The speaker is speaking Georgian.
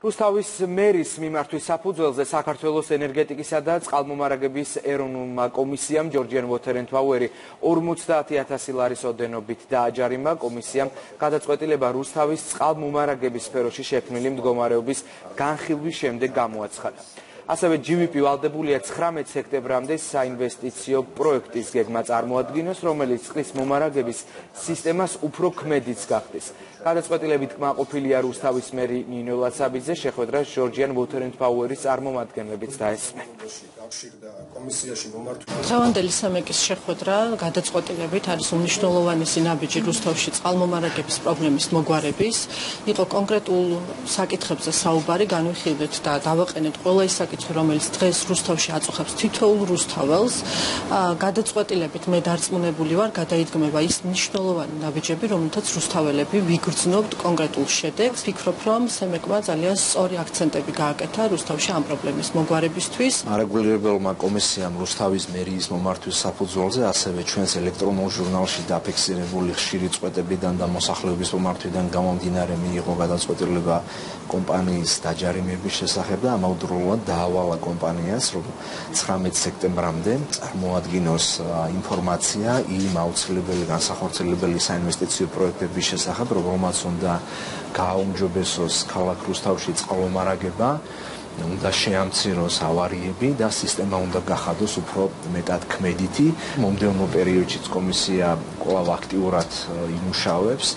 რუსთავის მერის მიმართვის საფუძველზე საქართველოს ენერგეტიკისა და წყალმომარაგების ეროვნულმა კომისიამ ჯორჯიან ვოთერენთვაუერი 50000 ლარის ოდენობით დააჯარიმა კომისიამ გადაწყვეტილება რუსთავის წყალმომარაგების სფეროში შექმნილი მდგომარეობის განხილვის შემდეგ გამოაცხადა ასევე GVP ვალდებულია 19 სექტემბრამდე საინვესტიციო პროექტის გეგმა წარმოადგინოს, რომელიც წყლის მომარაგების სისტემას უფრო ქმედიც გახდეს. გადაწყვეტილებით კმაყოფილია რუსთავის მერი ნინო ლაცაბიძე, შეხვედრა ჯორჯიან ვოთერენთ პაუერის წარმომადგენლებიც დაესწრა. კავშირდა კომისიაში მომართული თავანდელი სამეკის შეხვედრა გადაწყვეტილებით არის უნიშნულოვანესი ნაბიჯი რუსთავში წყალმომარაგების პრობლემის მოგვარების. იყო კონკრეტულ საკითხებზე საუბარი, განვიხილეთ და დავაყენეთ ყველა ის საკითხი, რომელიც დღეს რუსთავში აწუხებს თითოეულ რუსთაველს. გადაწყვეტილებით მე დარწმუნებული ვარ, გადაიდგმება ის მნიშვნელოვანი ნაბიჯები, რომელთაც რუსთაველები ვიგრძნობთ კონკრეტულ შედეგს. ფიქრობ, რომ სამეკმა ძალიან სწორი აქცენტები გააკეთა რუსთავში ამ პრობლემის მოგვარებისთვის. არეგულირებული სარგებლობა კომისიამ რუსთავის მერიის მომართვის საფუძველზე ასევე ჩვენს ელექტრონულ ჟურნალში დაფიქსირებული ხშირი წვეტებიდან და მოსახლეობის მომართვიდან გამომდინარე მიიღო გადაწყვეტილება კომპანიის დაჯარიმების შესახებ და ამავდროულად დაავალა კომპანიას რომ 19 სექტემბრამდე წარმოადგინოს ინფორმაცია იმ აუცილებელი განსახორციელებელი საინვესტიციო პროექტების შესახებ რომელმაც უნდა გააუმჯობესოს ქალაქ რუსთავში წყალმომარაგება უნდა შეამციროს ავარიები და სისტემა უნდა გახადოს უფრო მეტად ქმედითი. მომდევნო პერიოდშიც კომისია კვლავ აქტიურად იმუშავებს